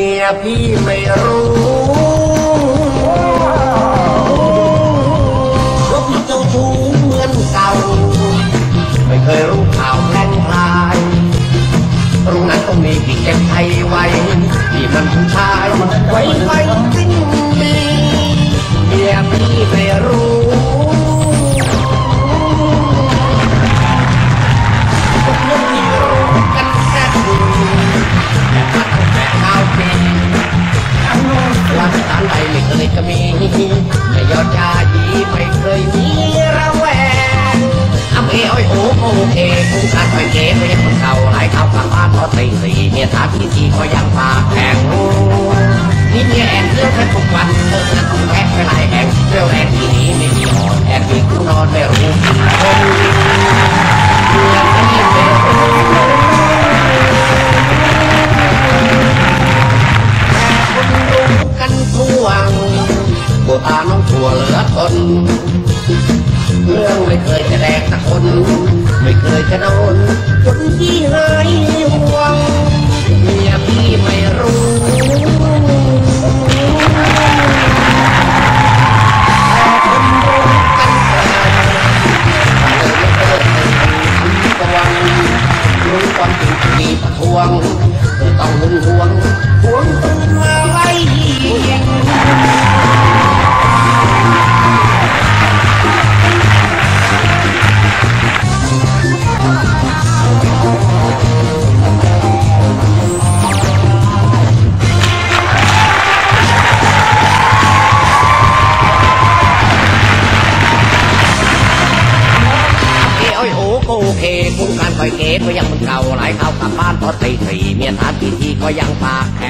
มียพี่ไม่รู้ว่าพี่เจ้าชู้เหมือนเก่า ไม่เคยรู้ข่าวแพร่งพลายรู้นั้นต้องมีพี่เก็บไทยไว้ที่มันผู้ชายไว้ไว้ ยอดยาดีไม่เคยมีระแวงอำเออ้อยโอ้โอเคผู้การไม่เก๋ไม่ยังคนเก่าหลายเข้ากลับบ้านพอตีสี่เมียถามที่ทีก็ยังปากแข็งนี่เมียแอนเรื่องแค่ทุกวันเธอจะต้องแพ้ไปหลายแห่งเรี่ยวแอนที่นี้ไม่มีอ่อนแอนที น้องถั่วเหลือทนเรื่องไม่เคยจะแดกสักคน ไม่เคยจะโดนจนที่หายห่วงเมียพี่ไม่รู้แต่คนรู้กันแต่เลยไม่เคยจะวังรู้ความจริงมีประท้วงต้องหึงหวงหวง ค่อยเก๋ก็ยังเหมือนเก่าหลายข้าวกลับบ้านพอตีสี่เมียถามกี่ทีก็ยังปากแข็ง